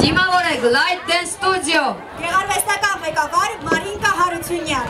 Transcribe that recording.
Դիմավորեք Light Dance Studio։ Գեղարվեստական ղեկավար Մարինկա Հարությունյան։